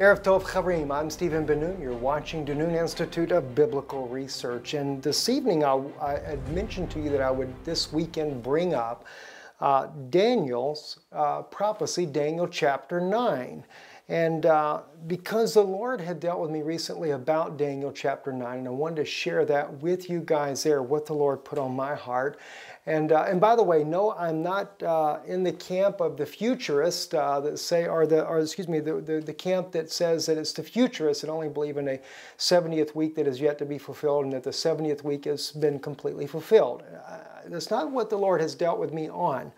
Erev Tov Chaverim, I'm Stephen Ben-Nun. You're watching Danoon Institute of Biblical Research. And this evening, I, I had mentioned to you that I would this weekend bring up uh, Daniel's uh, prophecy, Daniel chapter 9. And uh, because the Lord had dealt with me recently about Daniel chapter 9, and I wanted to share that with you guys there, what the Lord put on my heart. And, uh, and by the way, no, I'm not uh, in the camp of the futurists uh, that say, or the, or excuse me, the, the, the, camp that says that it's the futurists that only believe in a 70th week that is yet to be fulfilled and that the 70th week has been completely fulfilled. Uh, that's not what the Lord has dealt with me on.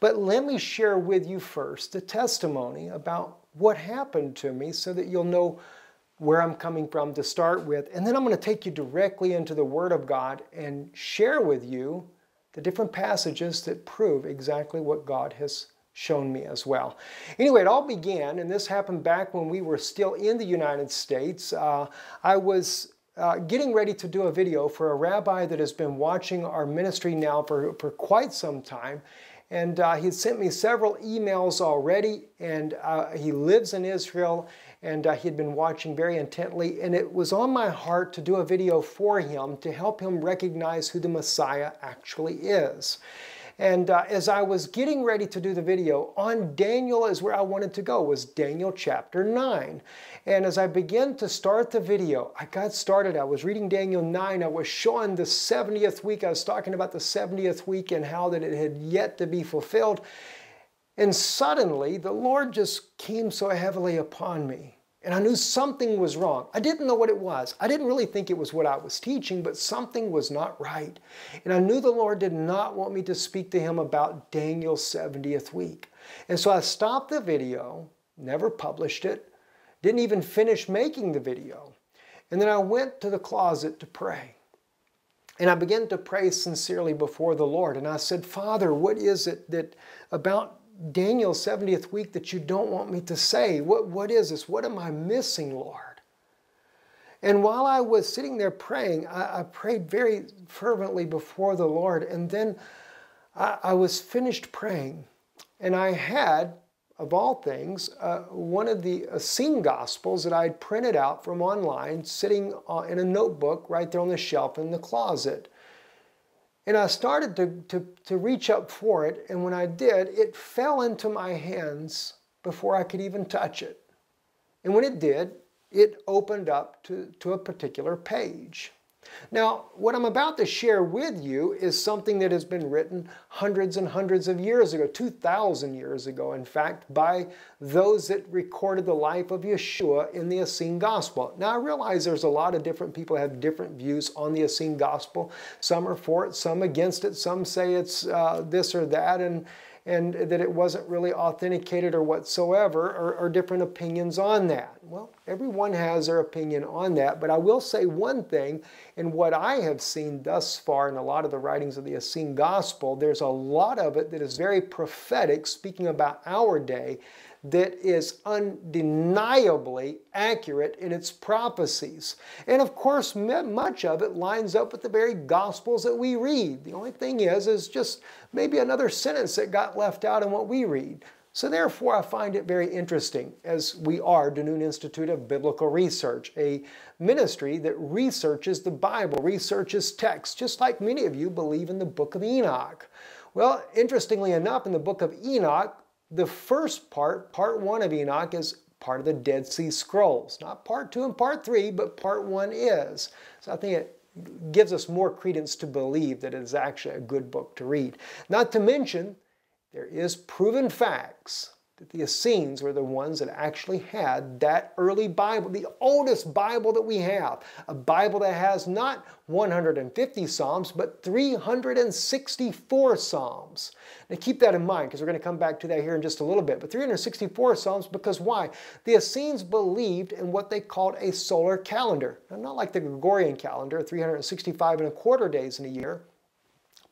But let me share with you first the testimony about what happened to me so that you'll know where I'm coming from to start with. And then I'm going to take you directly into the Word of God and share with you the different passages that prove exactly what God has shown me as well. Anyway, it all began, and this happened back when we were still in the United States. Uh, I was uh, getting ready to do a video for a rabbi that has been watching our ministry now for, for quite some time. And uh, he sent me several emails already, and uh, he lives in Israel, and uh, he had been watching very intently. And it was on my heart to do a video for him to help him recognize who the Messiah actually is. And uh, as I was getting ready to do the video, on Daniel is where I wanted to go, was Daniel chapter 9. And as I began to start the video, I got started. I was reading Daniel 9. I was showing the 70th week. I was talking about the 70th week and how that it had yet to be fulfilled. And suddenly, the Lord just came so heavily upon me. And I knew something was wrong. I didn't know what it was. I didn't really think it was what I was teaching, but something was not right. And I knew the Lord did not want me to speak to him about Daniel's 70th week. And so I stopped the video, never published it, didn't even finish making the video. And then I went to the closet to pray. And I began to pray sincerely before the Lord. And I said, Father, what is it that about Daniel's 70th week that you don't want me to say? What, what is this? What am I missing, Lord? And while I was sitting there praying, I, I prayed very fervently before the Lord. And then I, I was finished praying. And I had, of all things, uh, one of the Essene Gospels that I had printed out from online sitting uh, in a notebook right there on the shelf in the closet. And I started to, to, to reach up for it, and when I did, it fell into my hands before I could even touch it. And when it did, it opened up to, to a particular page. Now, what I'm about to share with you is something that has been written hundreds and hundreds of years ago, 2,000 years ago, in fact, by those that recorded the life of Yeshua in the Essene Gospel. Now, I realize there's a lot of different people have different views on the Essene Gospel. Some are for it, some against it, some say it's uh, this or that, and and that it wasn't really authenticated or whatsoever, or, or, different opinions on that. Well, everyone has their opinion on that, but I will say one thing, in what I have seen thus far in a lot of the writings of the Essene Gospel, there's a lot of it that is very prophetic, speaking about our day, that is undeniably accurate in its prophecies. And of course, much of it lines up with the very Gospels that we read. The only thing is, is just maybe another sentence that got left out in what we read. So therefore, I find it very interesting, as we are Danoon Institute of Biblical Research, a ministry that researches the Bible, researches texts, just like many of you believe in the book of Enoch. Well, interestingly enough, in the book of Enoch, the first part, part one of Enoch, is part of the Dead Sea Scrolls. Not part two and part three, but part one is. So I think it gives us more credence to believe that it is actually a good book to read. Not to mention, there is proven facts that the Essenes were the ones that actually had that early Bible, the oldest Bible that we have. A Bible that has not 150 Psalms, but 364 Psalms. Now keep that in mind because we're going to come back to that here in just a little bit. But 364 Psalms because why? The Essenes believed in what they called a solar calendar. Now, not like the Gregorian calendar, 365 and a quarter days in a year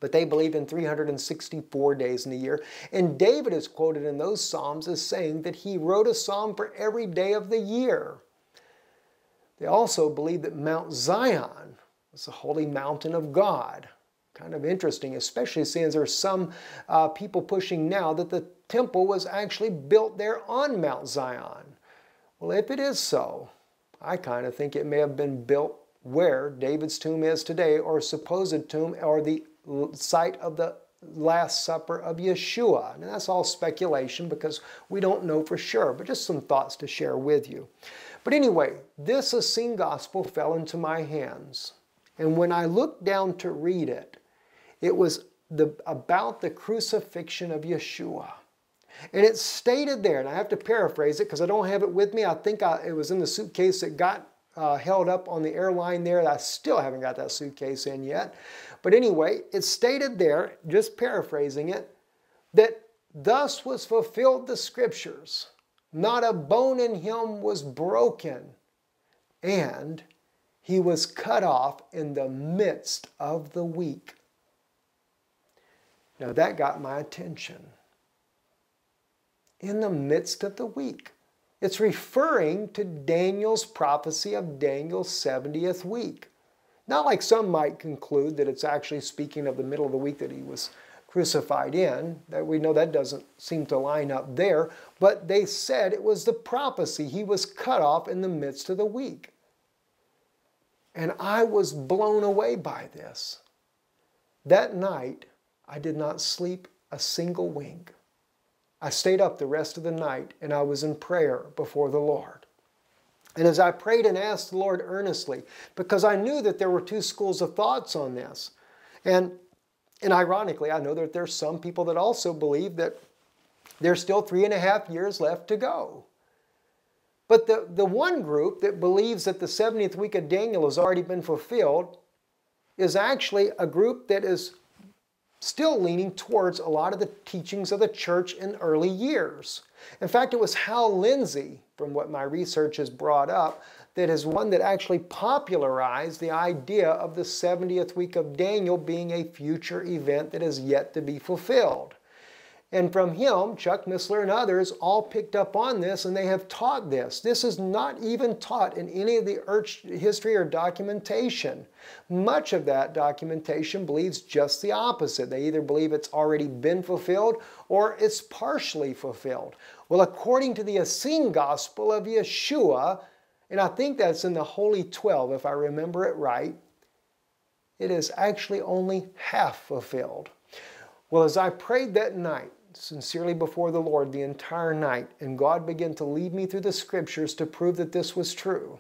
but they believe in 364 days in a year. And David is quoted in those Psalms as saying that he wrote a psalm for every day of the year. They also believe that Mount Zion was the holy mountain of God. Kind of interesting, especially since there are some uh, people pushing now that the temple was actually built there on Mount Zion. Well, if it is so, I kind of think it may have been built where David's tomb is today, or supposed tomb, or the site of the Last Supper of Yeshua. And that's all speculation because we don't know for sure, but just some thoughts to share with you. But anyway, this Essene Gospel fell into my hands. And when I looked down to read it, it was the, about the crucifixion of Yeshua. And it stated there, and I have to paraphrase it because I don't have it with me. I think I, it was in the suitcase that got uh, held up on the airline there. I still haven't got that suitcase in yet. But anyway, it stated there, just paraphrasing it, that thus was fulfilled the scriptures. Not a bone in him was broken, and he was cut off in the midst of the week. Now that got my attention. In the midst of the week. It's referring to Daniel's prophecy of Daniel's 70th week. Not like some might conclude that it's actually speaking of the middle of the week that he was crucified in. That we know that doesn't seem to line up there, but they said it was the prophecy. He was cut off in the midst of the week. And I was blown away by this. That night, I did not sleep a single wink. I stayed up the rest of the night and I was in prayer before the Lord. And as I prayed and asked the Lord earnestly, because I knew that there were two schools of thoughts on this. And, and ironically, I know that there's some people that also believe that there's still three and a half years left to go. But the, the one group that believes that the 70th week of Daniel has already been fulfilled is actually a group that is still leaning towards a lot of the teachings of the church in early years. In fact, it was Hal Lindsey, from what my research has brought up, that is one that actually popularized the idea of the 70th week of Daniel being a future event that is yet to be fulfilled. And from him, Chuck Missler and others all picked up on this and they have taught this. This is not even taught in any of the earth history or documentation. Much of that documentation believes just the opposite. They either believe it's already been fulfilled or it's partially fulfilled. Well, according to the Essene Gospel of Yeshua, and I think that's in the Holy Twelve, if I remember it right, it is actually only half fulfilled. Well, as I prayed that night, sincerely before the Lord the entire night, and God began to lead me through the scriptures to prove that this was true.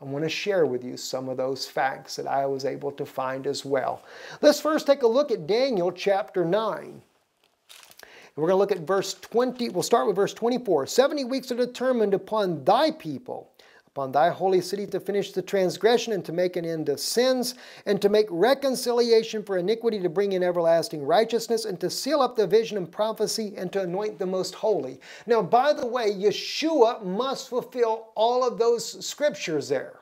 I want to share with you some of those facts that I was able to find as well. Let's first take a look at Daniel chapter 9. We're going to look at verse 20. We'll start with verse 24. 70 weeks are determined upon thy people upon thy holy city to finish the transgression and to make an end of sins and to make reconciliation for iniquity to bring in everlasting righteousness and to seal up the vision and prophecy and to anoint the most holy. Now, by the way, Yeshua must fulfill all of those scriptures there.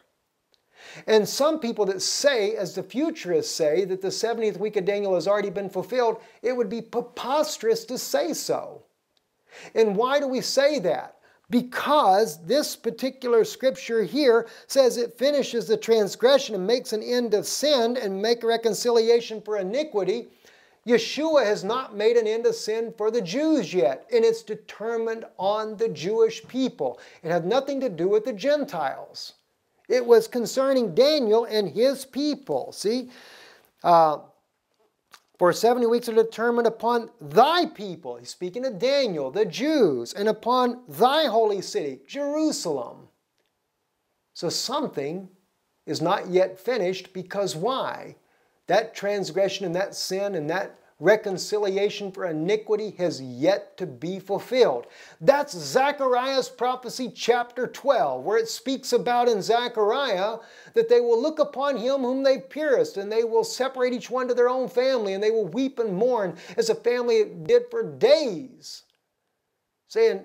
And some people that say, as the futurists say, that the 70th week of Daniel has already been fulfilled, it would be preposterous to say so. And why do we say that? Because this particular scripture here says it finishes the transgression and makes an end of sin and make reconciliation for iniquity. Yeshua has not made an end of sin for the Jews yet, and it's determined on the Jewish people. It had nothing to do with the Gentiles. It was concerning Daniel and his people. See? Uh, for 70 weeks are determined upon thy people. He's speaking to Daniel, the Jews, and upon thy holy city, Jerusalem. So something is not yet finished because why? That transgression and that sin and that reconciliation for iniquity has yet to be fulfilled. That's Zechariah's prophecy, chapter 12, where it speaks about in Zechariah that they will look upon him whom they've pierced, and they will separate each one to their own family, and they will weep and mourn as a family did for days. Saying,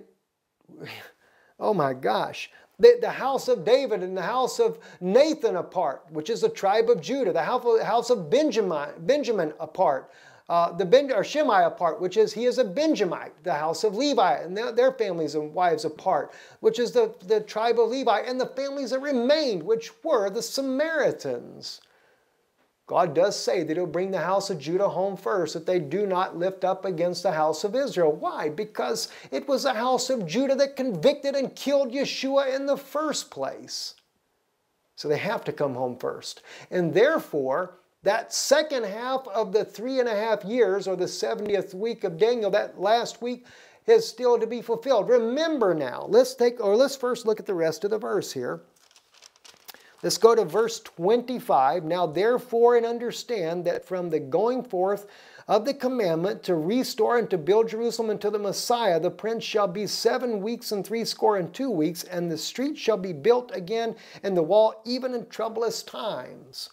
oh my gosh, the, the, house of David and the house of Nathan apart, which is the tribe of Judah, the house of Benjamin, Benjamin apart, uh, the ben, or Shimei apart, which is he is a Benjamite, the house of Levi, and their, their families and wives apart, which is the, the tribe of Levi, and the families that remained, which were the Samaritans. God does say that He'll bring the house of Judah home first, that they do not lift up against the house of Israel. Why? Because it was the house of Judah that convicted and killed Yeshua in the first place. So they have to come home first. And therefore, that second half of the three and a half years, or the 70th week of Daniel, that last week, is still to be fulfilled. Remember now, let's take, or let's first look at the rest of the verse here. Let's go to verse 25. Now, therefore, and understand that from the going forth of the commandment to restore and to build Jerusalem unto the Messiah, the prince shall be seven weeks and threescore and two weeks, and the street shall be built again, and the wall even in troublous times.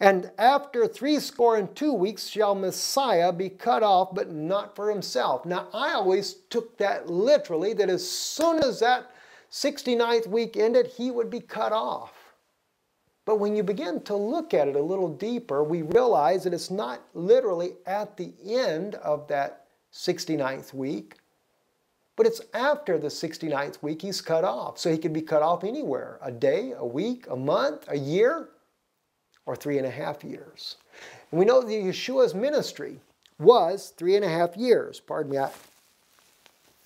And after threescore and two weeks shall Messiah be cut off, but not for himself. Now, I always took that literally, that as soon as that 69th week ended, he would be cut off. But when you begin to look at it a little deeper, we realize that it's not literally at the end of that 69th week, but it's after the 69th week he's cut off. So he could be cut off anywhere a day, a week, a month, a year, or three and a half years. And we know that Yeshua's ministry was three and a half years. Pardon me, I,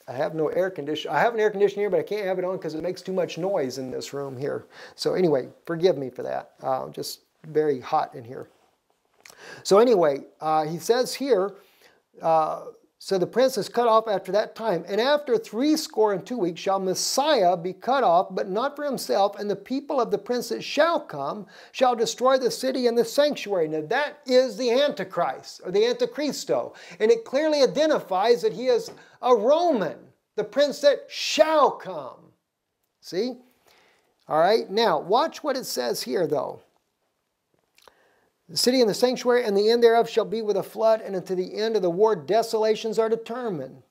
I have no air conditioner. I have an air conditioner here, but I can't have it on because it makes too much noise in this room here. So anyway, forgive me for that. Uh, just very hot in here. So anyway, uh, he says here, uh, so the prince is cut off after that time. And after three score and two weeks shall Messiah be cut off, but not for himself, and the people of the prince that shall come shall destroy the city and the sanctuary. Now that is the Antichrist, or the Antichristo. And it clearly identifies that he is a Roman, the prince that shall come. See? All right, now watch what it says here though. The city and the sanctuary and the end thereof shall be with a flood, and unto the end of the war desolations are determined.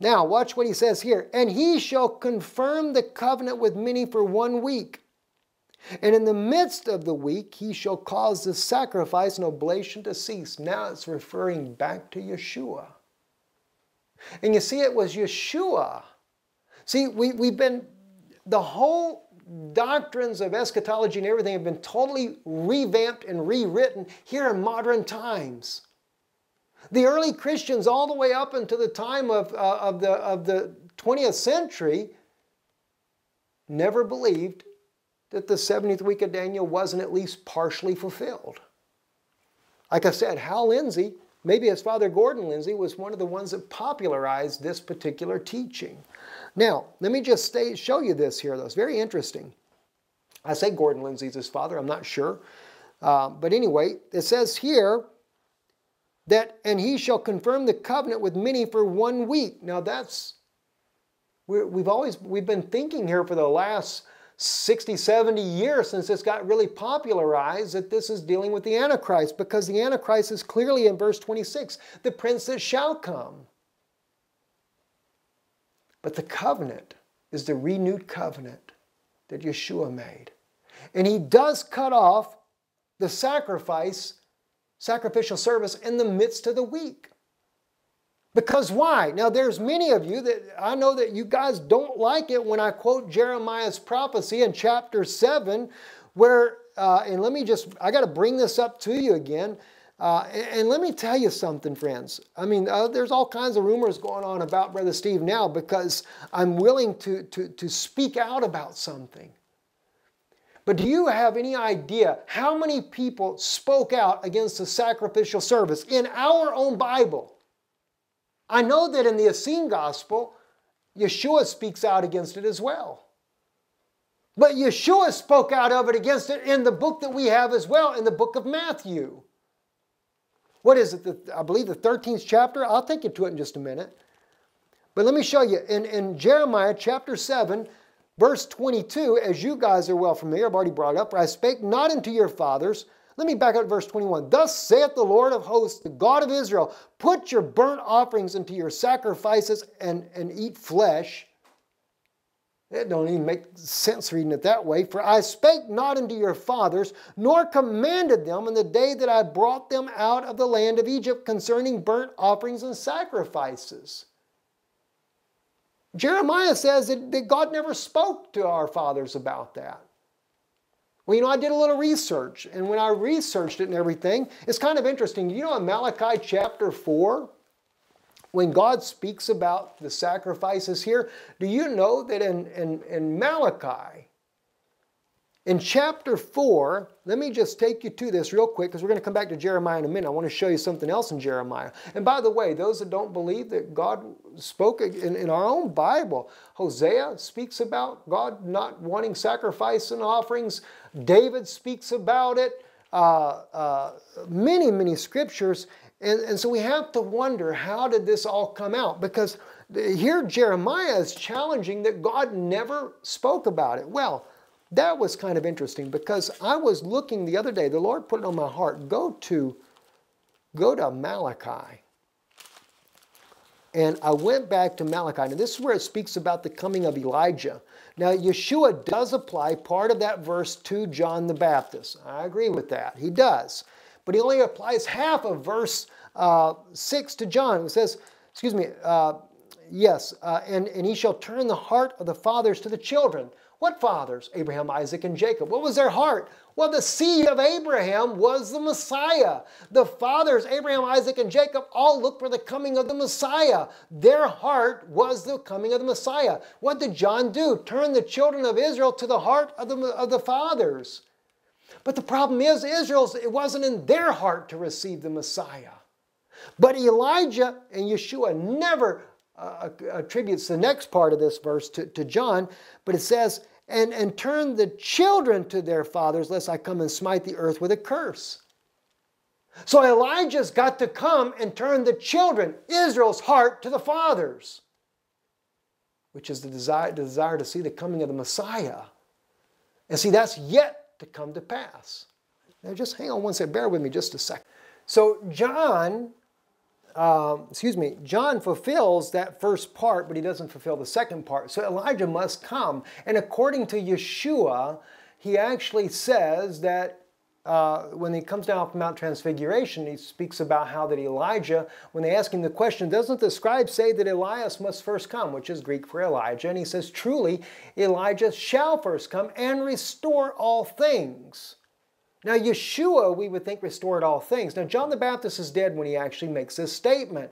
Now, watch what he says here. And he shall confirm the covenant with many for one week. And in the midst of the week, he shall cause the sacrifice and oblation to cease. Now it's referring back to Yeshua. And you see, it was Yeshua. See, we, we've been, the whole doctrines of eschatology and everything have been totally revamped and rewritten here in modern times. The early Christians, all the way up until the time of, uh, of, the, of the 20th century, never believed that the 70th week of Daniel wasn't at least partially fulfilled. Like I said, Hal Lindsey, maybe his father Gordon Lindsay was one of the ones that popularized this particular teaching. Now, let me just stay, show you this here, though. It's very interesting. I say Gordon Lindsay's his father, I'm not sure. Uh, but anyway, it says here that, and he shall confirm the covenant with many for one week. Now that's, we have always, we've been thinking here for the last 60, 70 years since this got really popularized that this is dealing with the Antichrist because the Antichrist is clearly in verse 26, the prince that shall come. But the covenant is the renewed covenant that Yeshua made. And he does cut off the sacrifice, sacrificial service in the midst of the week. Because why? Now, there's many of you that I know that you guys don't like it when I quote Jeremiah's prophecy in chapter 7, where, uh, and let me just, I got to bring this up to you again. Uh, and, and, let me tell you something, friends. I mean, uh, there's all kinds of rumors going on about Brother Steve now because I'm willing to, to, to speak out about something. But do you have any idea how many people spoke out against the sacrificial service in our own Bible? I know that in the Essene Gospel, Yeshua speaks out against it as well. But Yeshua spoke out of it against it in the book that we have as well, in the book of Matthew what is it? The, I believe the 13th chapter. I'll take you to it in just a minute. But let me show you. In, in Jeremiah chapter 7, verse 22, as you guys are well familiar, I've already brought up, I spake not unto your fathers. Let me back up verse 21. Thus saith the Lord of hosts, the God of Israel, put your burnt offerings into your sacrifices and, and eat flesh it don't even make sense reading it that way. For I spake not unto your fathers, nor commanded them in the day that I brought them out of the land of Egypt concerning burnt offerings and sacrifices. Jeremiah says that God never spoke to our fathers about that. Well, you know, I did a little research, and when I researched it and everything, it's kind of interesting. You know, in Malachi chapter 4, when God speaks about the sacrifices here, do you know that in, in, in Malachi, in chapter 4, let me just take you to this real quick because we're going to come back to Jeremiah in a minute. I want to show you something else in Jeremiah. And by the way, those that don't believe that God spoke in, in our own Bible, Hosea speaks about God not wanting sacrifice and offerings, David speaks about it, uh, uh, many, many scriptures. And, and so we have to wonder how did this all come out? Because here Jeremiah is challenging that God never spoke about it. Well, that was kind of interesting because I was looking the other day, the Lord put it on my heart, go to, go to Malachi. And I went back to Malachi. Now, this is where it speaks about the coming of Elijah. Now, Yeshua does apply part of that verse to John the Baptist. I agree with that. He does. But he only applies half of verse uh, 6 to John. It says, excuse me, uh, yes, uh, and, and he shall turn the heart of the fathers to the children what fathers? Abraham, Isaac, and Jacob. What was their heart? Well, the seed of Abraham was the Messiah. The fathers, Abraham, Isaac, and Jacob, all looked for the coming of the Messiah. Their heart was the coming of the Messiah. What did John do? Turn the children of Israel to the heart of the, of the fathers. But the problem is, Israel's, it wasn't in their heart to receive the Messiah. But Elijah and Yeshua never uh, attributes the next part of this verse to, to John, but it says, and, and turn the children to their fathers, lest I come and smite the earth with a curse. So Elijah's got to come and turn the children, Israel's heart, to the fathers, which is the desire, the desire to see the coming of the Messiah. And see, that's yet to come to pass. Now, just hang on one second, bear with me just a second. So, John um, excuse me, John fulfills that first part, but he doesn't fulfill the second part. So Elijah must come. And according to Yeshua, he actually says that uh, when he comes down from Mount Transfiguration, he speaks about how that Elijah, when they ask him the question, doesn't the scribe say that Elias must first come, which is Greek for Elijah? And he says, truly, Elijah shall first come and restore all things. Now, Yeshua, we would think, restored all things. Now, John the Baptist is dead when he actually makes this statement.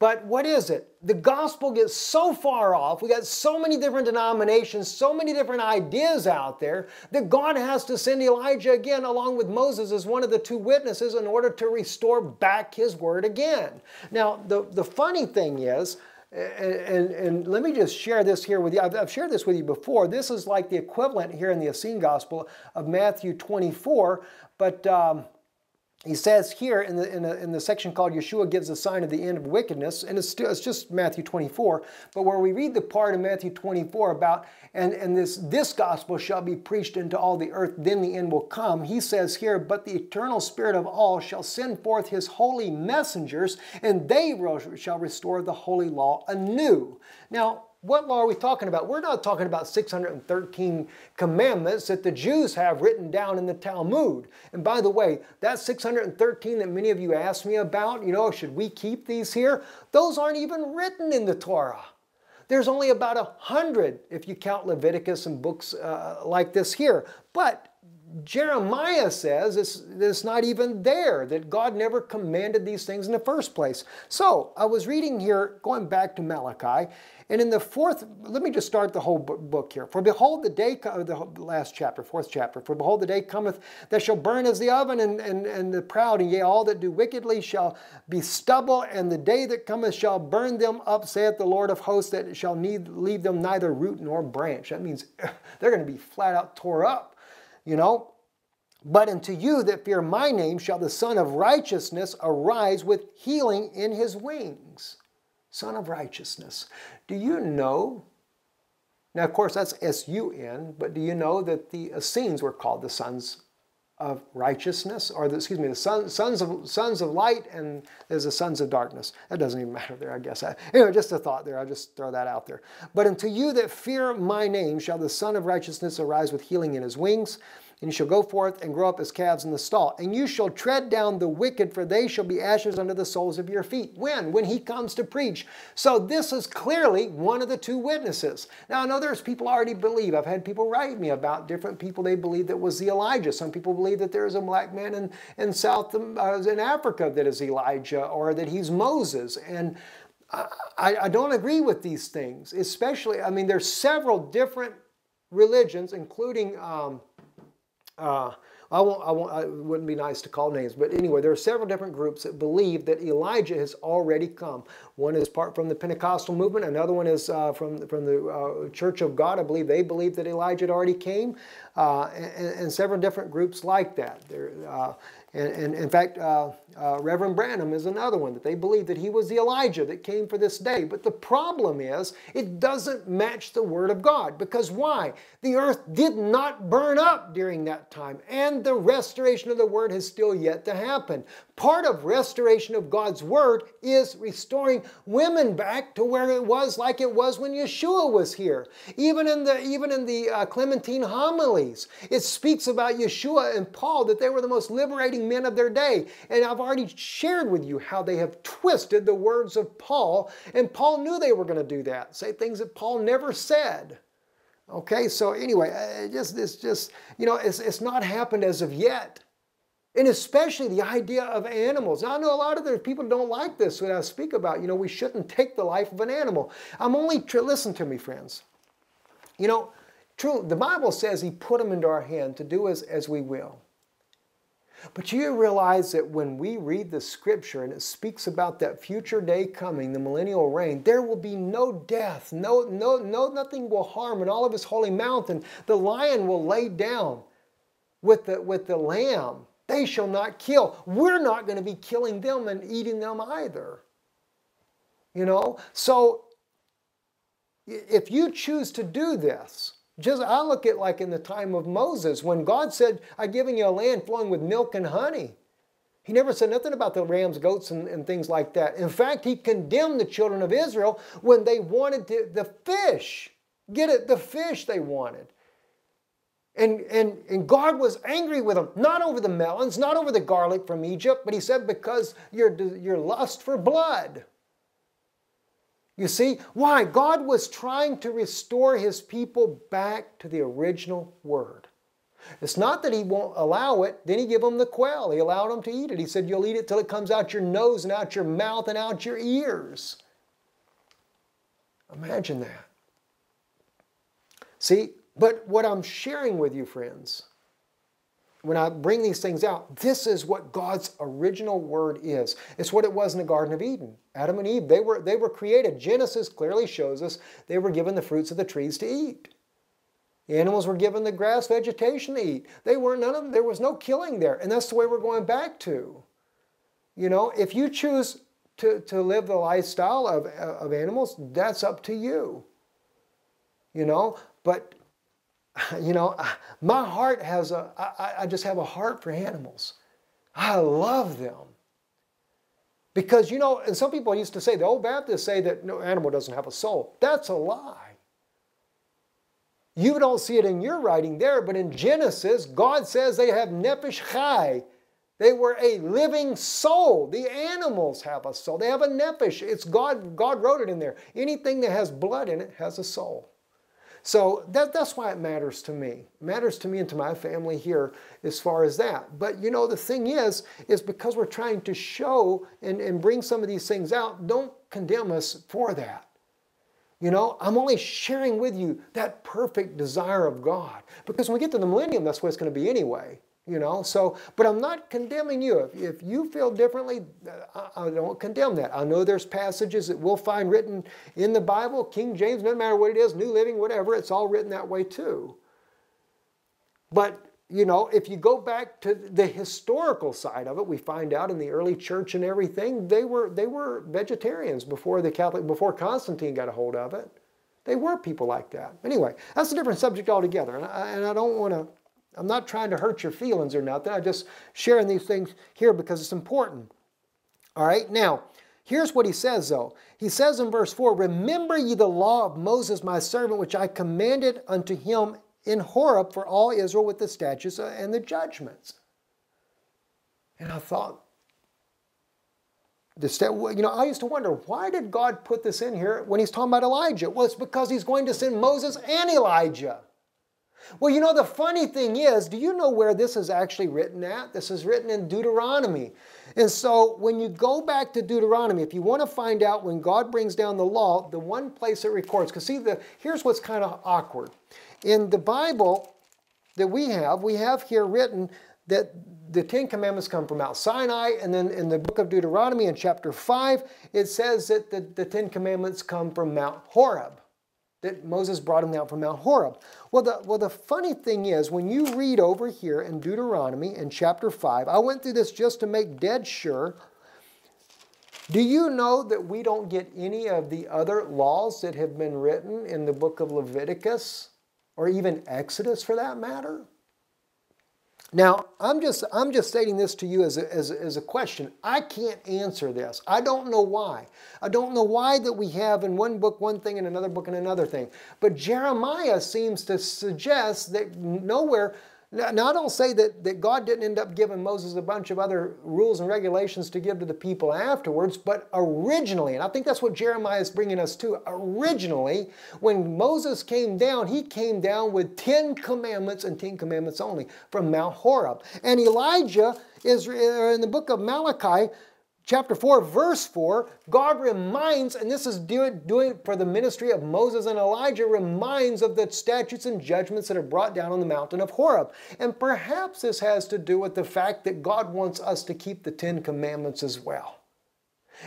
But what is it? The gospel gets so far off. We got so many different denominations, so many different ideas out there that God has to send Elijah again, along with Moses, as one of the two witnesses in order to restore back his word again. Now, the, the funny thing is, and, and, let me just share this here with you. I've, I've, shared this with you before. This is like the equivalent here in the Essene Gospel of Matthew 24, but um, he says here in the, in, the, in the section called Yeshua gives a sign of the end of wickedness, and it's, still, it's just Matthew 24, but where we read the part in Matthew 24 about, and, and this, this gospel shall be preached into all the earth, then the end will come, he says here, but the eternal spirit of all shall send forth his holy messengers, and they shall restore the holy law anew. Now, what law are we talking about? We're not talking about 613 commandments that the Jews have written down in the Talmud. And by the way, that 613 that many of you asked me about, you know, should we keep these here? Those aren't even written in the Torah. There's only about a hundred if you count Leviticus and books uh, like this here. But Jeremiah says it's, it's not even there, that God never commanded these things in the first place. So I was reading here, going back to Malachi, and in the fourth, let me just start the whole book here. For behold, the day, the last chapter, fourth chapter, for behold, the day cometh that shall burn as the oven, and, and, and the proud, and yea, all that do wickedly shall be stubble, and the day that cometh shall burn them up, saith the Lord of hosts, that shall need, leave them neither root nor branch. That means they're going to be flat out tore up, you know. But unto you that fear my name shall the Sun of Righteousness arise with healing in his wings. Sun of Righteousness. Do you know? Now, of course, that's S U N, but do you know that the Essenes were called the sons of righteousness, or the, excuse me, the son, sons of sons of light, and there's the sons of darkness. That doesn't even matter there, I guess. I, anyway, just a thought there. I'll just throw that out there. But unto you that fear my name shall the Sun of Righteousness arise with healing in his wings. And you shall go forth and grow up as calves in the stall. And you shall tread down the wicked, for they shall be ashes under the soles of your feet. When? When he comes to preach. So this is clearly one of the two witnesses. Now I know there's people already believe. I've had people write me about different people they believe that was the Elijah. Some people believe that there is a black man in, in South uh, in Africa that is Elijah or that he's Moses. And I, I don't agree with these things, especially, I mean, there's several different religions, including um, uh, I won't, I won't, it wouldn't be nice to call names, but anyway, there are several different groups that believe that Elijah has already come. One is part from the Pentecostal movement, another one is uh, from, from the uh, Church of God. I believe they believe that Elijah had already came, uh, and, and, several different groups like that. There, uh, and, and, in fact, uh, uh, Reverend Branham is another one that they believe that he was the Elijah that came for this day. But the problem is, it doesn't match the Word of God. Because why? The earth did not burn up during that time, and the restoration of the Word has still yet to happen. Part of restoration of God's Word is restoring women back to where it was like it was when Yeshua was here. Even in the, even in the uh, Clementine homilies, it speaks about Yeshua and Paul that they were the most liberating men of their day. And I've already shared with you how they have twisted the words of Paul, and Paul knew they were going to do that, say things that Paul never said. Okay, so anyway, uh, it just, it's just, you know, it's, it's not happened as of yet. And especially the idea of animals. Now, I know a lot of the people don't like this when I speak about, you know, we shouldn't take the life of an animal. I'm only, listen to me, friends. You know, true, the Bible says He put them into our hand to do as, as we will. But you realize that when we read the scripture and it speaks about that future day coming, the millennial reign, there will be no death, no, no, no, nothing will harm in all of his holy mountain. The lion will lay down with the, with the lamb. They shall not kill. We're not going to be killing them and eating them either. You know? So if you choose to do this, just I look at like in the time of Moses when God said, "I'm giving you a land flowing with milk and honey." He never said nothing about the rams, goats, and, and things like that. In fact, he condemned the children of Israel when they wanted to, the fish. Get it? The fish they wanted. And, and, and God was angry with them, not over the melons, not over the garlic from Egypt, but he said, because your, your lust for blood. You see, why? God was trying to restore his people back to the original word. It's not that he won't allow it, then he give them the quail. He allowed them to eat it. He said, You'll eat it till it comes out your nose and out your mouth and out your ears. Imagine that. See, but what I'm sharing with you, friends, when I bring these things out, this is what God's original word is. It's what it was in the Garden of Eden. Adam and Eve, they were, they were created. Genesis clearly shows us they were given the fruits of the trees to eat. The animals were given the grass vegetation to eat. They were none of them, there was no killing there. And that's the way we're going back to. You know, if you choose to, to live the lifestyle of, of animals, that's up to you. You know, but you know, my heart has a, I, I just have a heart for animals. I love them. Because, you know, and some people used to say, the old Baptists say that no animal doesn't have a soul. That's a lie. You don't see it in your writing there, but in Genesis, God says they have nephesh chai. They were a living soul. The animals have a soul. They have a nephesh. It's God, God wrote it in there. Anything that has blood in it has a soul. So that, that's why it matters to me. It matters to me and to my family here as far as that. But you know, the thing is, is because we're trying to show and, and bring some of these things out, don't condemn us for that. You know, I'm only sharing with you that perfect desire of God. Because when we get to the millennium, that's what it's going to be anyway you know? So but i'm not condemning you. If, if you feel differently uh, I, I, don't condemn that. I know there's passages that we'll find written in the bible king james no matter what it is new living whatever it's all written that way too. But you know if you go back to the historical side of it we find out in the early church and everything they were they were vegetarians before the catholic before constantine got a hold of it. They were people like that. Anyway that's a different subject altogether and I, and I don't want to I'm not trying to hurt your feelings or nothing. I'm just sharing these things here because it's important. All right, now, here's what he says though. He says in verse 4 Remember ye the law of Moses, my servant, which I commanded unto him in Horeb for all Israel with the statutes and the judgments. And I thought, you know, I used to wonder why did God put this in here when He's talking about Elijah? Well, it's because He's going to send Moses and Elijah. Well, you know, the funny thing is, do you know where this is actually written at? This is written in Deuteronomy. And so when you go back to Deuteronomy, if you want to find out when God brings down the law, the one place it records, because see, the, here's what's kind of awkward. In the Bible that we have, we have here written that the Ten Commandments come from Mount Sinai, and then in the book of Deuteronomy in chapter 5, it says that the, the Ten Commandments come from Mount Horeb that Moses brought him down from Mount Horeb. Well the, well, the funny thing is, when you read over here in Deuteronomy in chapter 5, I went through this just to make dead sure. Do you know that we don't get any of the other laws that have been written in the book of Leviticus or even Exodus for that matter? Now, I'm just, I'm just stating this to you as a, as, a, as a question. I can't answer this. I don't know why. I don't know why that we have in one book one thing and another book and another thing. But Jeremiah seems to suggest that nowhere now, I don't say that, that God didn't end up giving Moses a bunch of other rules and regulations to give to the people afterwards, but originally, and I think that's what Jeremiah is bringing us to, originally, when Moses came down, he came down with 10 commandments and 10 commandments only from Mount Horeb. And Elijah is uh, in the book of Malachi chapter 4, verse 4, God reminds, and this is doing, doing for the ministry of Moses and Elijah, reminds of the statutes and judgments that are brought down on the mountain of Horeb. And perhaps this has to do with the fact that God wants us to keep the Ten Commandments as well.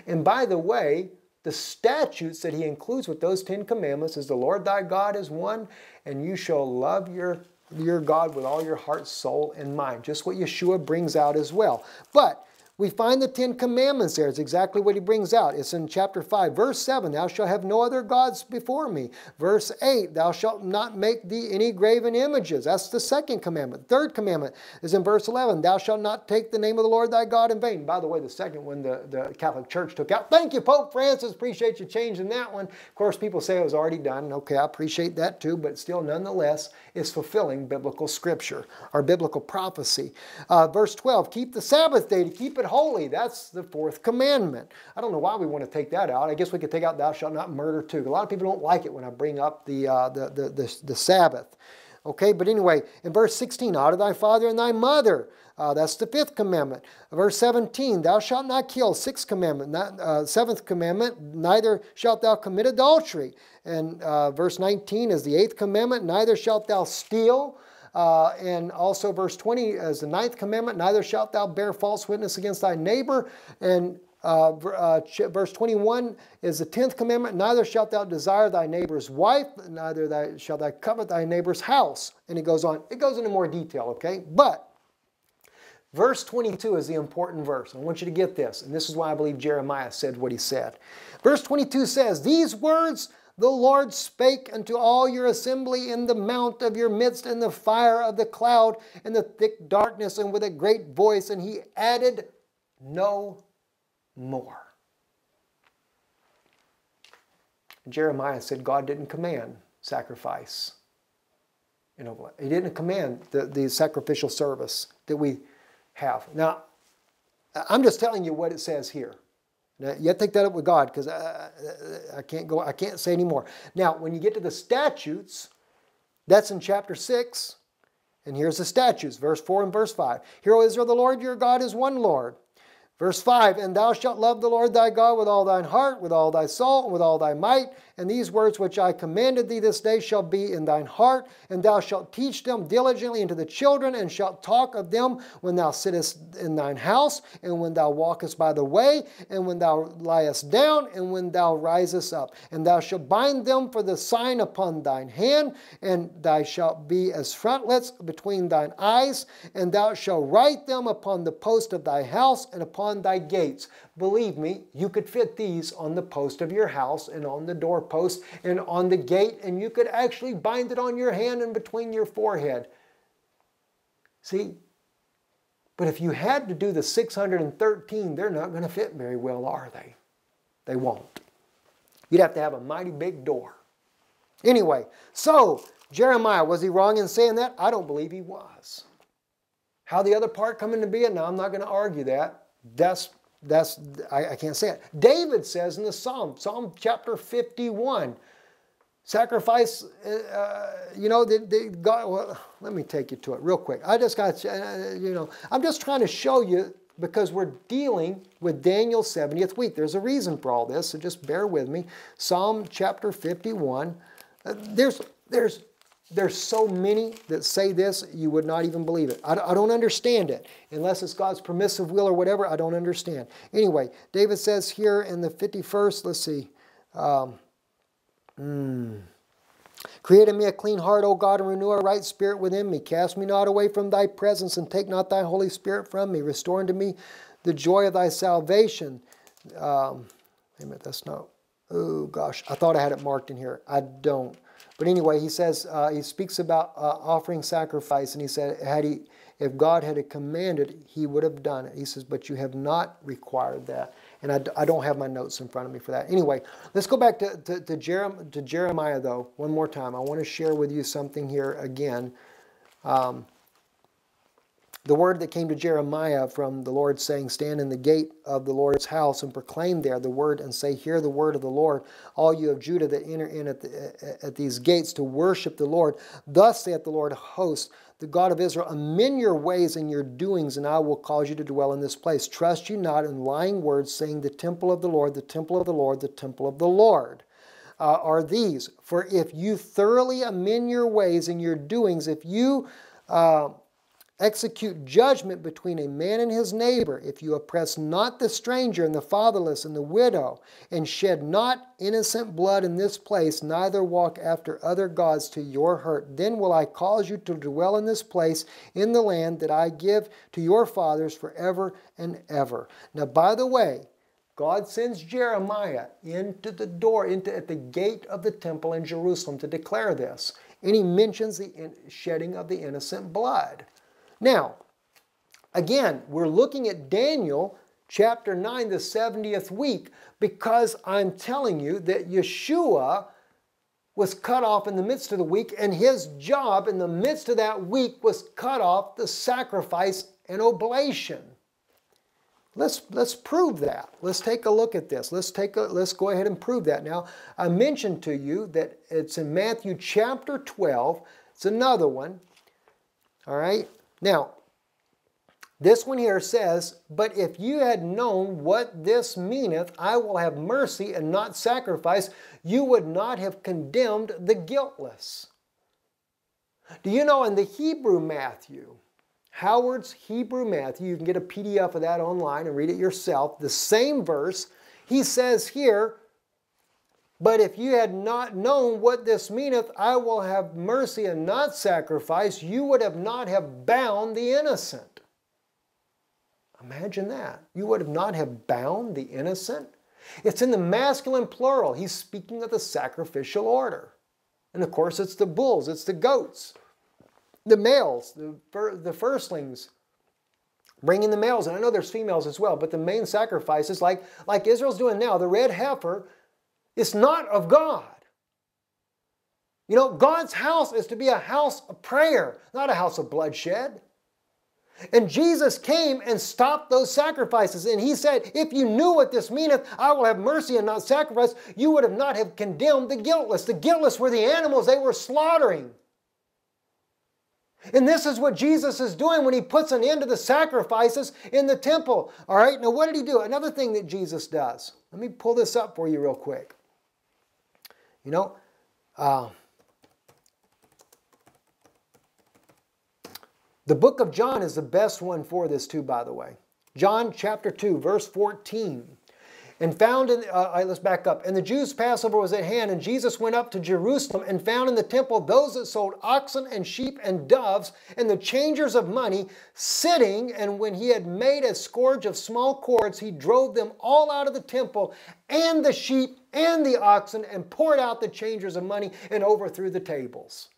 And by the way, the statutes that he includes with those Ten Commandments is the Lord thy God is one, and you shall love your your God with all your heart, soul, and mind. Just what Yeshua brings out as well. But we find the Ten Commandments there. It's exactly what he brings out. It's in chapter 5. Verse 7, Thou shalt have no other gods before me. Verse 8, Thou shalt not make thee any graven images. That's the second commandment. Third commandment is in verse 11, Thou shalt not take the name of the Lord thy God in vain. By the way, the second one the, the Catholic Church took out. Thank you, Pope Francis. Appreciate you changing that one. Of course, people say it was already done. Okay, I appreciate that too, but still, nonetheless, is fulfilling biblical scripture or biblical prophecy. Uh, verse 12, Keep the Sabbath day to keep it it holy. That's the fourth commandment. I don't know why we want to take that out. I guess we could take out thou shalt not murder too. A lot of people don't like it when I bring up the, uh, the, the, the, the Sabbath. Okay, but anyway, in verse 16, honor thy father and thy mother. Uh, that's the fifth commandment. Verse 17, thou shalt not kill. Sixth commandment. Not, uh, seventh commandment, neither shalt thou commit adultery. And uh, verse 19 is the eighth commandment, neither shalt thou steal. Uh, and also verse 20 as the ninth commandment, neither shalt thou bear false witness against thy neighbor. And uh, uh, verse 21 is the 10th commandment, neither shalt thou desire thy neighbor's wife, neither shalt thou covet thy neighbor's house. And it goes on. It goes into more detail, okay? But Verse 22 is the important verse. I want you to get this, and this is why I believe Jeremiah said what he said. Verse 22 says, These words the Lord spake unto all your assembly in the mount of your midst, in the fire of the cloud, in the thick darkness, and with a great voice, and he added no more. Jeremiah said God didn't command sacrifice. You know, he didn't command the, the sacrificial service that we have. Now, I'm just telling you what it says here. Now, you have to take that up with God because I, uh, I, can't go. I can't say anymore. Now, when you get to the statutes, that's in chapter six, and here's the statutes, verse four and verse five. Hear, O Israel, the Lord your God is one Lord. Verse 5 And thou shalt love the Lord thy God with all thine heart, with all thy soul, and with all thy might. And these words which I commanded thee this day shall be in thine heart, and thou shalt teach them diligently unto the children, and shalt talk of them when thou sittest in thine house, and when thou walkest by the way, and when thou liest down, and when thou risest up. And thou shalt bind them for the sign upon thine hand, and thou shalt be as frontlets between thine eyes, and thou shalt write them upon the post of thy house and upon thy gates. Believe me, you could fit these on the post of your house and on the doorpost and on the gate, and you could actually bind it on your hand and between your forehead. See? But if you had to do the 613, they're not going to fit very well, are they? They won't. You'd have to have a mighty big door. Anyway, so Jeremiah, was he wrong in saying that? I don't believe he was. How the other part come into being? Now, I'm not going to argue that. That's, that's I, I can't say it. David says in the Psalm, Psalm chapter 51, sacrifice, uh, you know, the, the God, well, let me take you to it real quick. I just got, uh, you know, I'm just trying to show you because we're dealing with Daniel's 70th week. There's a reason for all this, so just bear with me. Psalm chapter 51. Uh, there's, there's there's so many that say this, you would not even believe it. I, I don't understand it. Unless it's God's permissive will or whatever, I don't understand. Anyway, David says here in the 51st, let's see. Um, mm, Create in me a clean heart, O God, and renew a right spirit within me. Cast me not away from thy presence, and take not thy Holy Spirit from me. Restore unto me the joy of thy salvation. Um, wait a minute, that's not. Oh gosh, I thought I had it marked in here. I don't. But anyway, he says, uh, he speaks about uh, offering sacrifice, and he said, had he, if God had commanded, he would have done it. He says, but you have not required that. And I, I don't have my notes in front of me for that. Anyway, let's go back to, to, to, Jeremiah, to Jeremiah, though, one more time. I want to share with you something here again. Um, the word that came to Jeremiah from the Lord saying, Stand in the gate of the Lord's house and proclaim there the word and say, Hear the word of the Lord, all you of Judah that enter in at, the, at these gates to worship the Lord. Thus saith the Lord of hosts, the God of Israel, amend your ways and your doings, and I will cause you to dwell in this place. Trust you not in lying words, saying, The temple of the Lord, the temple of the Lord, the temple of the Lord. Uh, are these. For if you thoroughly amend your ways and your doings, if you uh, execute judgment between a man and his neighbor, if you oppress not the stranger and the fatherless and the widow, and shed not innocent blood in this place, neither walk after other gods to your hurt, then will I cause you to dwell in this place in the land that I give to your fathers forever and ever. Now, by the way, God sends Jeremiah into the door, into at the gate of the temple in Jerusalem to declare this. And he mentions the shedding of the innocent blood. Now, again, we're looking at Daniel chapter 9, the 70th week, because I'm telling you that Yeshua was cut off in the midst of the week, and his job in the midst of that week was cut off the sacrifice and oblation. Let's, let's prove that. Let's take a look at this. Let's, take a, let's go ahead and prove that. Now, I mentioned to you that it's in Matthew chapter 12. It's another one. All right? Now, this one here says, But if you had known what this meaneth, I will have mercy and not sacrifice, you would not have condemned the guiltless. Do you know in the Hebrew Matthew, Howard's Hebrew Matthew, you can get a PDF of that online and read it yourself, the same verse, he says here, but if you had not known what this meaneth, I will have mercy and not sacrifice, you would have not have bound the innocent. Imagine that. You would have not have bound the innocent. It's in the masculine plural. He's speaking of the sacrificial order. And of course, it's the bulls, it's the goats, the males, the, the firstlings, bringing the males. And I know there's females as well, but the main sacrifices, like, like Israel's doing now, the red heifer, it's not of God. You know, God's house is to be a house of prayer, not a house of bloodshed. And Jesus came and stopped those sacrifices. And he said, If you knew what this meaneth, I will have mercy and not sacrifice, you would have not have condemned the guiltless. The guiltless were the animals they were slaughtering. And this is what Jesus is doing when he puts an end to the sacrifices in the temple. All right, now what did he do? Another thing that Jesus does. Let me pull this up for you real quick. You know, uh, the book of John is the best one for this too, by the way. John chapter 2, verse 14. And found in, uh, let's back up. And the Jews' Passover was at hand, and Jesus went up to Jerusalem and found in the temple those that sold oxen and sheep and doves and the changers of money sitting. And when he had made a scourge of small cords, he drove them all out of the temple and the sheep and the oxen and poured out the changers of money and overthrew the tables.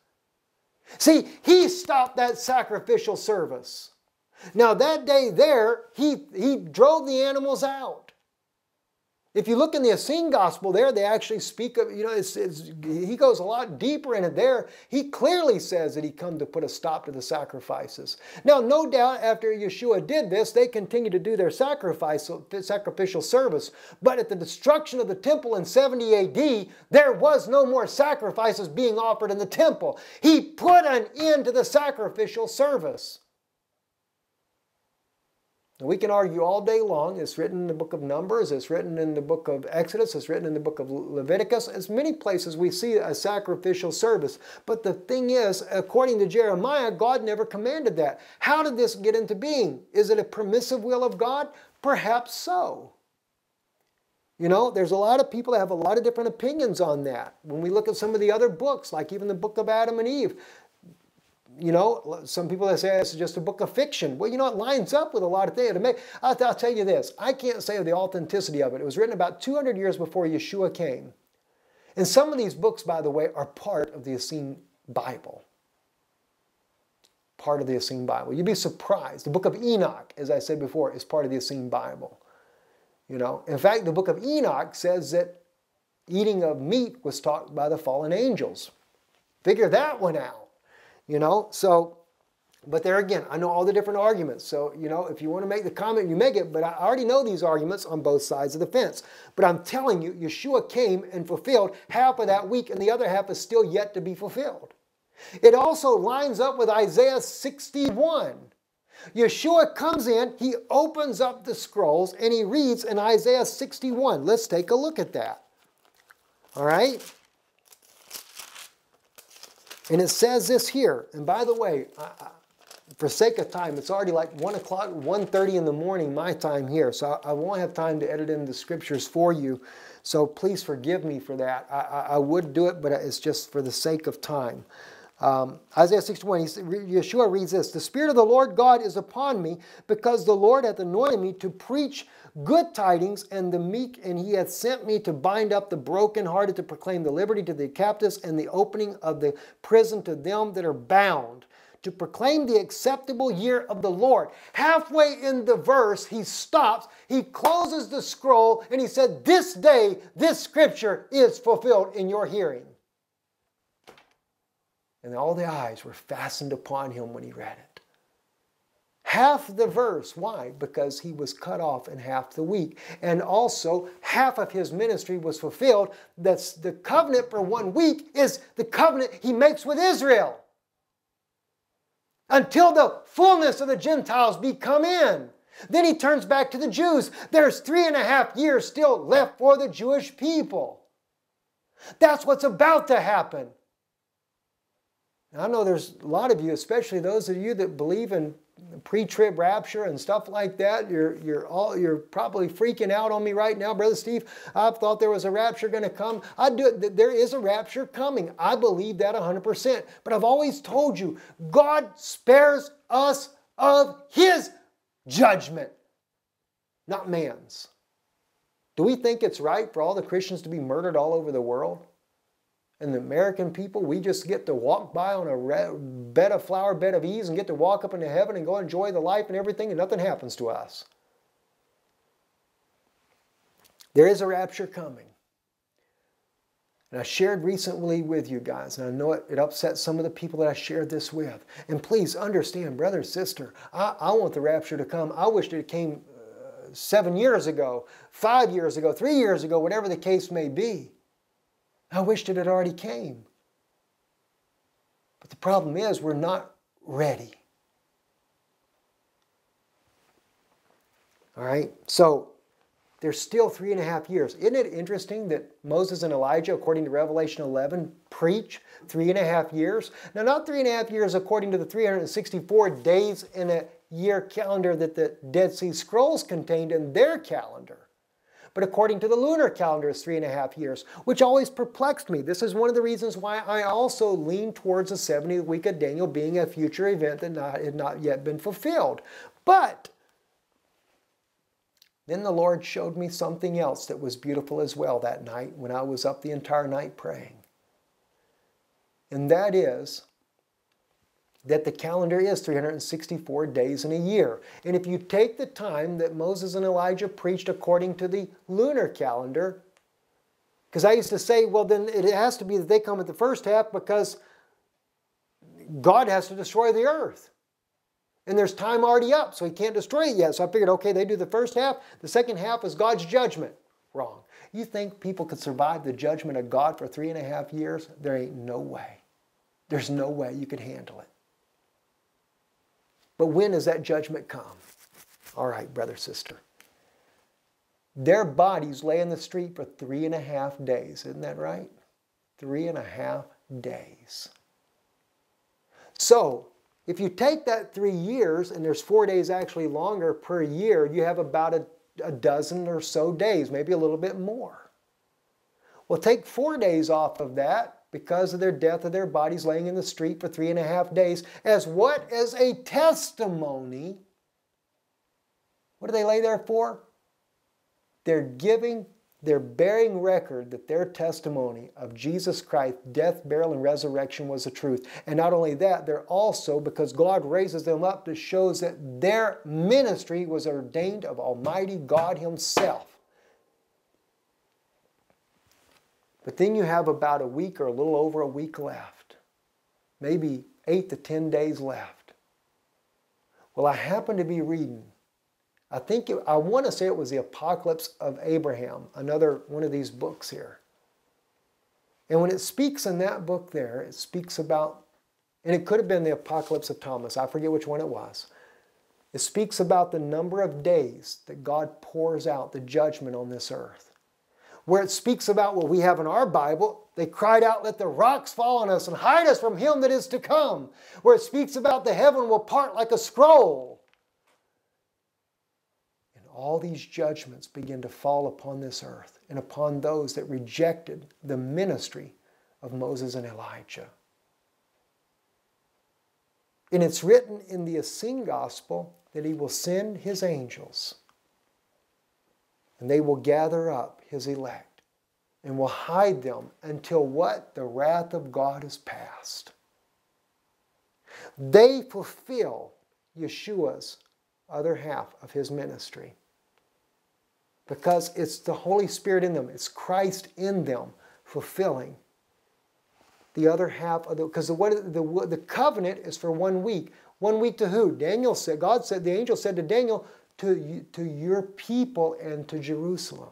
See, he stopped that sacrificial service. Now, that day there, he, he drove the animals out. If you look in the Essene Gospel there, they actually speak of, you know, it's, it's, he goes a lot deeper in it there. He clearly says that he come to put a stop to the sacrifices. Now, no doubt after Yeshua did this, they continued to do their sacrifice, sacrificial service. But at the destruction of the temple in 70 AD, there was no more sacrifices being offered in the temple. He put an end to the sacrificial service. We can argue all day long. It's written in the book of Numbers, it's written in the book of Exodus, it's written in the book of Leviticus. As many places we see a sacrificial service. But the thing is, according to Jeremiah, God never commanded that. How did this get into being? Is it a permissive will of God? Perhaps so. You know, there's a lot of people that have a lot of different opinions on that. When we look at some of the other books, like even the book of Adam and Eve, you know, some people that say it's just a book of fiction. Well, you know, it lines up with a lot of things. I'll, I'll tell you this I can't say the authenticity of it. It was written about 200 years before Yeshua came. And some of these books, by the way, are part of the Essene Bible. Part of the Essene Bible. You'd be surprised. The book of Enoch, as I said before, is part of the Essene Bible. You know, in fact, the book of Enoch says that eating of meat was taught by the fallen angels. Figure that one out. You know, so, but there again, I know all the different arguments. So, you know, if you want to make the comment, you make it, but I already know these arguments on both sides of the fence. But I'm telling you, Yeshua came and fulfilled half of that week, and the other half is still yet to be fulfilled. It also lines up with Isaiah 61. Yeshua comes in, he opens up the scrolls, and he reads in Isaiah 61. Let's take a look at that. All right? And it says this here, and by the way, I, I, for sake of time, it's already like 1 o'clock, 1.30 in the morning, my time here, so I, I, won't have time to edit in the scriptures for you. So please forgive me for that. I, would do it, but it's just for the sake of time. Um, Isaiah 61, Yeshua reads this The Spirit of the Lord God is upon me, because the Lord hath anointed me to preach good tidings and the meek, and he hath sent me to bind up the brokenhearted, to proclaim the liberty to the captives, and the opening of the prison to them that are bound, to proclaim the acceptable year of the Lord. Halfway in the verse, he stops, he closes the scroll, and he said, This day, this scripture is fulfilled in your hearing. And all the eyes were fastened upon him when he read it. Half the verse. Why? Because he was cut off in half the week. And also, half of his ministry was fulfilled. That's the covenant for one week is the covenant he makes with Israel. Until the fullness of the Gentiles be come in. Then he turns back to the Jews. There's three and a half years still left for the Jewish people. That's what's about to happen. I know there's a lot of you, especially those of you that believe in pre-trib rapture and stuff like that. You're you're all you're probably freaking out on me right now, brother Steve. I thought there was a rapture going to come. I do. There is a rapture coming. I believe that 100%. But I've always told you, God spares us of His judgment, not man's. Do we think it's right for all the Christians to be murdered all over the world? And the American people, we just get to walk by on a bed of flower, bed of ease, and get to walk up into heaven and go enjoy the life and everything, and nothing happens to us. There is a rapture coming. And I shared recently with you guys, and I know it, it upset some of the people that I shared this with. And please understand, brother sister, I, I want the rapture to come. I wish it came uh, seven years ago, five years ago, three years ago, whatever the case may be. I wished it had already came. But the problem is we're not ready. All right, so there's still three and a half years. Isn't it interesting that Moses and Elijah, according to Revelation 11, preach three and a half years? Now, not three and a half years according to the 364 days in a year calendar that the Dead Sea Scrolls contained in their calendar but according to the lunar calendar is three and a half years, which always perplexed me. This is one of the reasons why I also lean towards the 70th week of Daniel being a future event that not, had not yet been fulfilled. But then the Lord showed me something else that was beautiful as well that night when I was up the entire night praying. And that is that the calendar is 364 days in a year. And if you take the time that Moses and Elijah preached according to the lunar calendar, because I used to say, well, then it has to be that they come at the first half because God has to destroy the earth. And there's time already up, so he can't destroy it yet. So I figured, okay, they do the first half. The second half is God's judgment. Wrong. You think people could survive the judgment of God for three and a half years? There ain't no way. There's no way you could handle it. But when does that judgment come? All right, brother, sister. Their bodies lay in the street for three and a half days. Isn't that right? Three and a half days. So, if you take that three years, and there's four days actually longer per year, you have about a, a dozen or so days, maybe a little bit more. Well, take four days off of that because of their death of their bodies laying in the street for three and a half days as what? As a testimony. What do they lay there for? They're giving, they're bearing record that their testimony of Jesus Christ, death, burial, and resurrection was the truth. And not only that, they're also, because God raises them up, to shows that their ministry was ordained of Almighty God Himself. But then you have about a week or a little over a week left, maybe eight to 10 days left. Well, I happen to be reading, I think, it, I want to say it was the Apocalypse of Abraham, another one of these books here. And when it speaks in that book there, it speaks about, and it could have been the Apocalypse of Thomas, I forget which one it was. It speaks about the number of days that God pours out the judgment on this earth where it speaks about what we have in our Bible. They cried out, Let the rocks fall on us and hide us from him that is to come. Where it speaks about the heaven will part like a scroll. And all these judgments begin to fall upon this earth and upon those that rejected the ministry of Moses and Elijah. And it's written in the Essene Gospel that he will send his angels and they will gather up his elect and will hide them until what? The wrath of God is past. They fulfill Yeshua's other half of his ministry because it's the Holy Spirit in them, it's Christ in them fulfilling the other half of the because the, the, the covenant is for one week. One week to who? Daniel said, God said, the angel said to Daniel, to, to your people and to Jerusalem.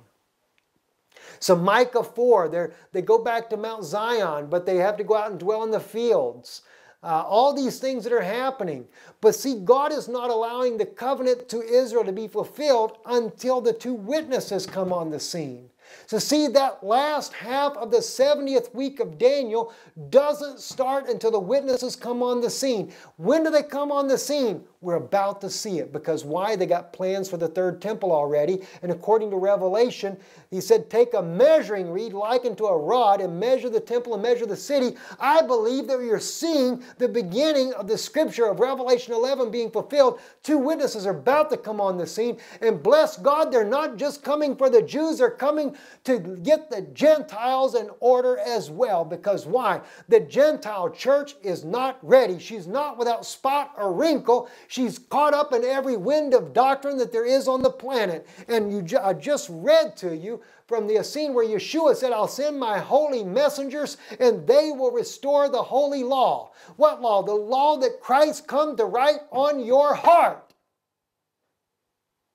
So Micah 4, they go back to Mount Zion, but they have to go out and dwell in the fields. Uh, all these things that are happening. But see, God is not allowing the covenant to Israel to be fulfilled until the two witnesses come on the scene. So, see, that last half of the 70th week of Daniel doesn't start until the witnesses come on the scene. When do they come on the scene? We're about to see it because why? They got plans for the third temple already. And according to Revelation, he said, Take a measuring reed likened to a rod and measure the temple and measure the city. I believe that you're seeing the beginning of the scripture of Revelation 11 being fulfilled. Two witnesses are about to come on the scene. And bless God, they're not just coming for the Jews, they're coming to get the Gentiles in order as well. Because why? The Gentile church is not ready. She's not without spot or wrinkle. She's caught up in every wind of doctrine that there is on the planet. And you ju- I just read to you from the Essene where Yeshua said, I'll send my holy messengers and they will restore the holy law. What law? The law that Christ come to write on your heart.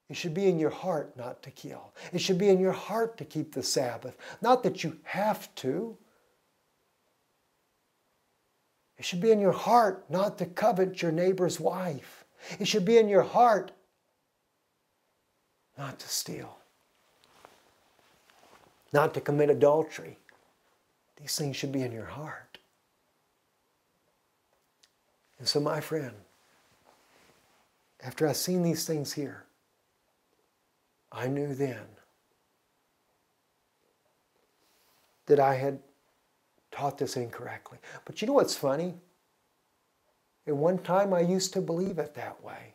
It should be in your heart not to kill. It should be in your heart to keep the Sabbath. Not that you have to. It should be in your heart not to covet your neighbor's wife. It should be in your heart not to steal, not to commit adultery. These things should be in your heart. And so, my friend, after I've seen these things here, I knew then that I had taught this incorrectly. But you know what's funny? At one time, I used to believe it that way.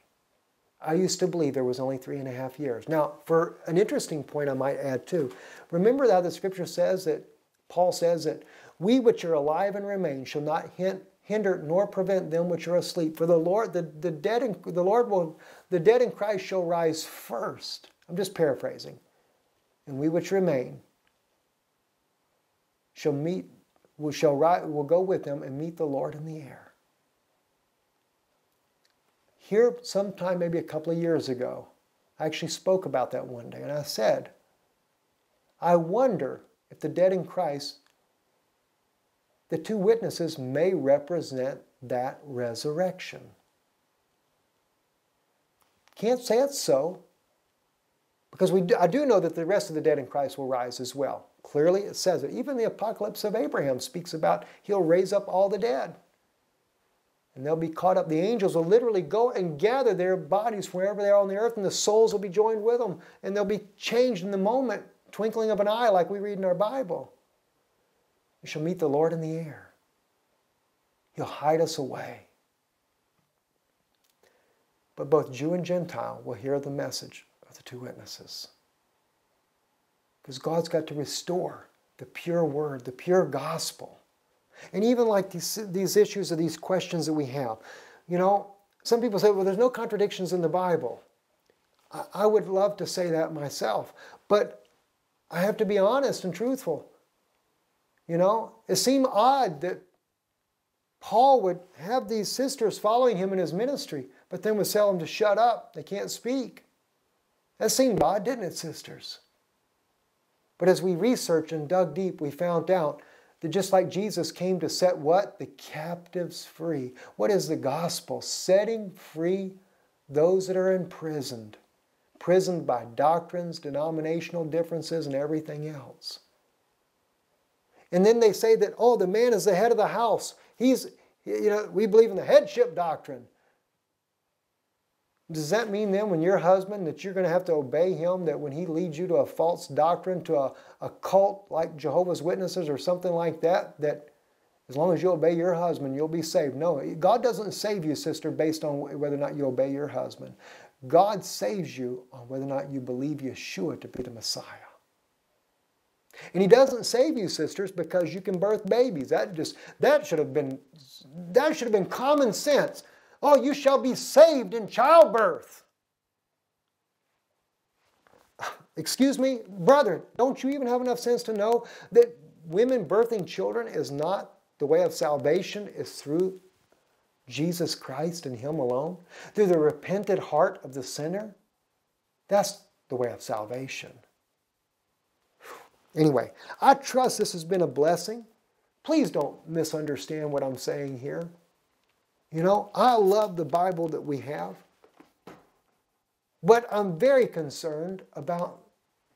I used to believe there was only three and a half years. Now, for an interesting point, I might add too. Remember that the scripture says that Paul says that we which are alive and remain shall not hinder nor prevent them which are asleep. For the Lord, the, the dead in, the Lord will the dead in Christ shall rise first. I'm just paraphrasing. And we which remain shall meet, will shall rise, will go with them and meet the Lord in the air. Here, sometime maybe a couple of years ago, I actually spoke about that one day, and I said, I wonder if the dead in Christ the two witnesses may represent that resurrection. Can't say it's so, because we do, I do know that the rest of the dead in Christ will rise as well. Clearly, it says it. Even the apocalypse of Abraham speaks about he'll raise up all the dead. And they'll be caught up. The angels will literally go and gather their bodies wherever they are on the earth, and the souls will be joined with them. And they'll be changed in the moment, twinkling of an eye, like we read in our Bible. We shall meet the Lord in the air. He'll hide us away. But both Jew and Gentile will hear the message the two witnesses. Because God's got to restore the pure word, the pure gospel. And even like these, these issues or these questions that we have. You know, some people say, well, there's no contradictions in the Bible. I, I would love to say that myself. But I have to be honest and truthful. You know, it seemed odd that Paul would have these sisters following him in his ministry, but then would tell them to shut up. They can't speak. That seemed odd, didn't it, sisters? But as we researched and dug deep, we found out that just like Jesus came to set what? The captives free. What is the gospel? Setting free those that are imprisoned, imprisoned by doctrines, denominational differences, and everything else. And then they say that, oh, the man is the head of the house. He's, you know, we believe in the headship doctrine. Does that mean then when your husband that you're going to have to obey him, that when he leads you to a false doctrine, to a, a cult like Jehovah's Witnesses or something like that, that as long as you obey your husband, you'll be saved? No, God doesn't save you, sister, based on whether or not you obey your husband. God saves you on whether or not you believe Yeshua to be the Messiah. And he doesn't save you, sisters, because you can birth babies. That just that should have been that should have been common sense. Oh, you shall be saved in childbirth. Excuse me, brethren, don't you even have enough sense to know that women birthing children is not the way of salvation, is through Jesus Christ and Him alone? Through the repentant heart of the sinner? That's the way of salvation. Anyway, I trust this has been a blessing. Please don't misunderstand what I'm saying here. You know, I love the Bible that we have, but I'm very concerned about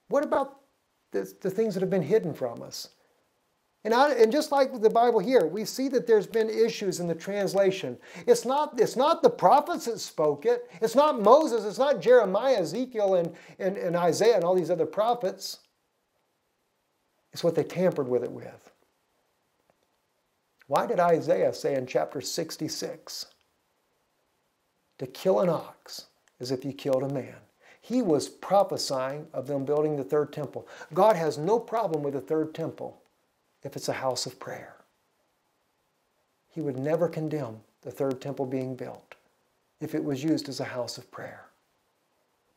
what about the, the things that have been hidden from us? And, I, and just like the Bible here, we see that there's been issues in the translation. It's not, it's not the prophets that spoke it. It's not Moses. It's not Jeremiah, Ezekiel, and, and, and Isaiah and all these other prophets. It's what they tampered with it with. Why did Isaiah say in chapter 66 to kill an ox as if you killed a man? He was prophesying of them building the third temple. God has no problem with the third temple if it's a house of prayer. He would never condemn the third temple being built if it was used as a house of prayer.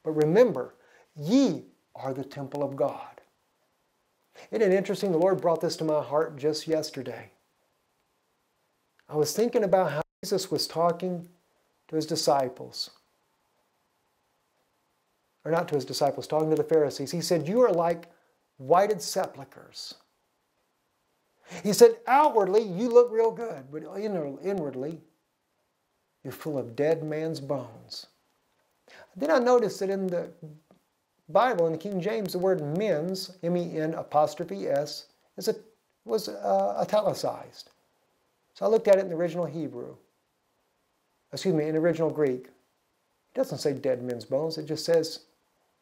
But remember, ye are the temple of God. Isn't it interesting? The Lord brought this to my heart just yesterday. I was thinking about how Jesus was talking to his disciples. Or not to his disciples, talking to the Pharisees. He said, You are like whited sepulchres. He said, Outwardly, you look real good, but inwardly, you're full of dead man's bones. Then I noticed that in the Bible, in the King James, the word men's, M-E-N apostrophe S, is a, was uh, italicized. So I looked at it in the original Hebrew. Excuse me, in the original Greek. It doesn't say dead men's bones. It just says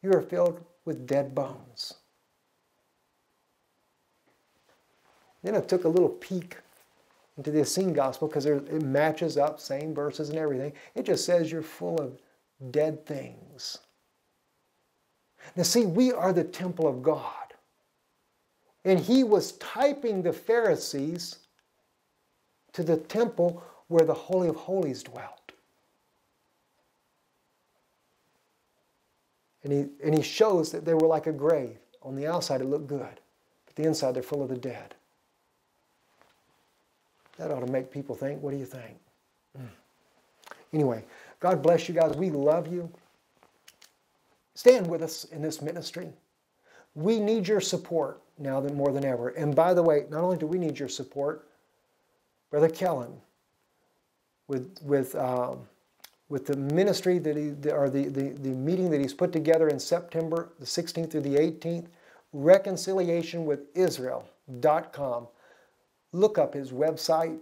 you are filled with dead bones. Then I took a little peek into the Essene Gospel because it matches up, same verses and everything. It just says you're full of dead things. Now, see, we are the temple of God. And he was typing the Pharisees to the temple where the Holy of Holies dwelt. And he, and he shows that they were like a grave. On the outside, it looked good, but the inside, they're full of the dead. That ought to make people think. What do you think? Mm. Anyway, God bless you guys. We love you. Stand with us in this ministry. We need your support now more than ever. And by the way, not only do we need your support, Brother Kellen, with with um, with the ministry that he or the, the, the meeting that he's put together in September the 16th through the 18th, reconciliationwithisrael.com. Look up his website.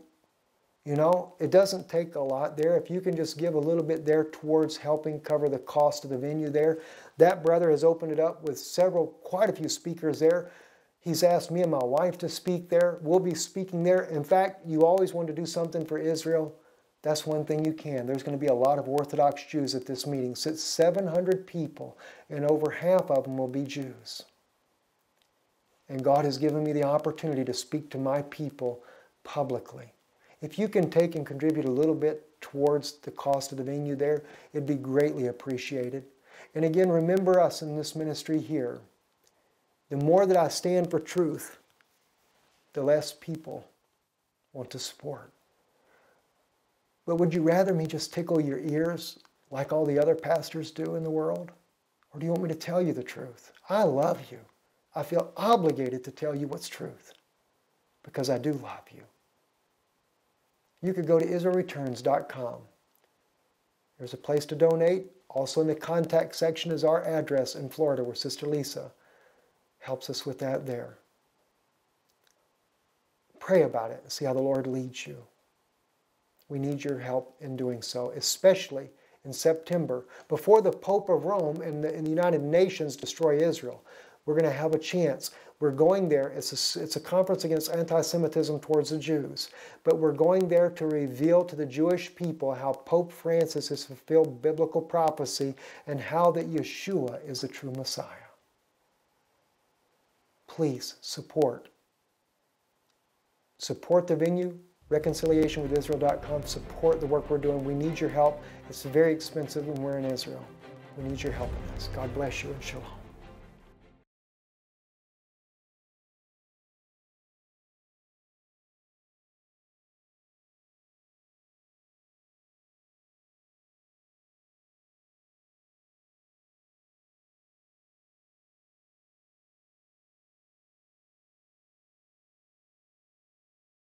You know, it doesn't take a lot there. If you can just give a little bit there towards helping cover the cost of the venue there. That brother has opened it up with several, quite a few speakers there. He's asked me and my wife to speak there. We'll be speaking there. In fact, you always want to do something for Israel. That's one thing you can. There's going to be a lot of Orthodox Jews at this meeting. Sits 700 people, and over half of them will be Jews. And God has given me the opportunity to speak to my people publicly. If you can take and contribute a little bit towards the cost of the venue there, it'd be greatly appreciated. And again, remember us in this ministry here. The more that I stand for truth, the less people want to support. But would you rather me just tickle your ears like all the other pastors do in the world? Or do you want me to tell you the truth? I love you. I feel obligated to tell you what's truth because I do love you you could go to IsraelReturns.com. There's a place to donate. Also in the contact section is our address in Florida where Sister Lisa helps us with that there. Pray about it and see how the Lord leads you. We need your help in doing so, especially in September, before the Pope of Rome and the, and the United Nations destroy Israel. We're going to have a chance we're going there, it's a, it's a conference against anti Semitism towards the Jews, but we're going there to reveal to the Jewish people how Pope Francis has fulfilled biblical prophecy and how that Yeshua is the true Messiah. Please support. Support the venue, reconciliationwithisrael.com. Support the work we're doing. We need your help. It's very expensive when we're in Israel. We need your help in this. God bless you and shalom.